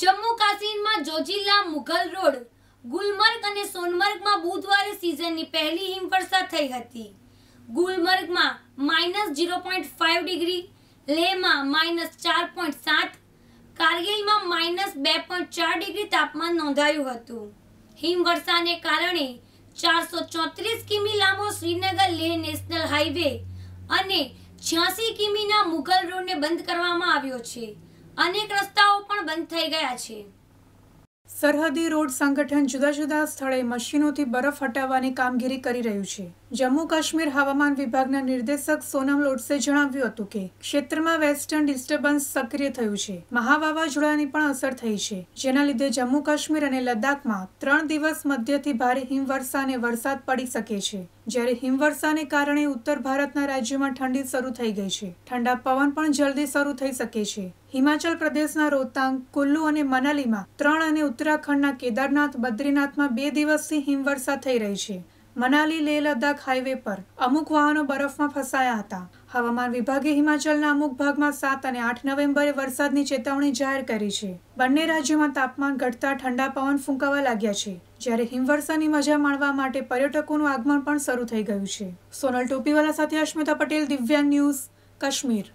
જમ્મુ કાશ્મીરમાં જોજિલ્લા મુઘલ રોડ, ગુલમર્ગ અને સોનમર્ગમાં બુધવારે સિઝનની પહેલી હિમવર્ષા થઈ હતી. ગુલમર્ગમાં minus zero point five degree લેહમાં minus ચાર પોઈન્ટ સાત, કારગિલમાં માઇનસ બે પોઈન્ટ ચાર ડિગ્રી તાપમાન નોંધાયું હતું. હિમવર્ષાને કારણે ચારસો ચોત્રીસ કિમી લાંબો શ્રીનગર લેહ નેશનલ હાઈવે અને છ્યાસી કિમીના મુઘલ રોડને બંધ કરવામાં આવ્યો છે. અનેક રસ્તાઓ પણ બંધ થઈ ગયા છે. સરહદી રોડ સંગઠન જુદા જુદા સ્થળે મશીનોથી બરફ હટાવવાની કામગીરી કરી રહ્યું છે. જમ્મુ કાશ્મીર હવામાન વિભાગના નિર્દેશક સોનમ લોટસે જણાવ્યું હતું કે, ક્ષેત્રમાં વેસ્ટર્ન ડિસ્ટર્બન્સ સક્રિય થયું છે. મહા વાવાઝોડાની પણ અસર થઈ છે. જેના લીધે જમ્મુ કાશ્મીર અને લદ્દાખમાં ત્રણ દિવસ મધ્યથી ભારે હિમવર્ષા અને વરસાદ પડી શકે છે. જ્યારે હિમવર્ષાને કારણે ઉત્તર ભારતના રાજ્યોમાં ઠંડી શરૂ થઈ ગઈ છે. ઠંડા પવન પણ જલ્દી શરૂ થઈ શકે છે. હિમાચલ પ્રદેશના રોહતાંગ, કુલ્લુ અને મનાલીમાં ત્રણ અને ઉત્તરાખંડના કેદારનાથ, બદ્રીનાથમાં બે દિવસથી હિમવર્ષા થઈ રહી છે. મનાલી લેહ લદ્દાખ હાઈવે પર અમુક વાહનો બરફમાં ફસાયા હતા. હવામાન વિભાગે હિમાચલના અમુક ભાગમાં સાત અને આઠ નવેમ્બરે વરસાદની ચેતવણી જાહેર કરી છે. બંને રાજ્યોમાં તાપમાન ઘટતા ઠંડા પવન ફૂંકાવા લાગ્યા છે. જ્યારે હિમવર્ષાની મજા માણવા માટે પર્યટકોનું આગમન પણ શરૂ થઈ ગયું છે. સોનલ ટોપીવાલા સાથે અશ્મિતા પટેલ, દિવ્યાંગ ન્યૂઝ, કાશ્મીર.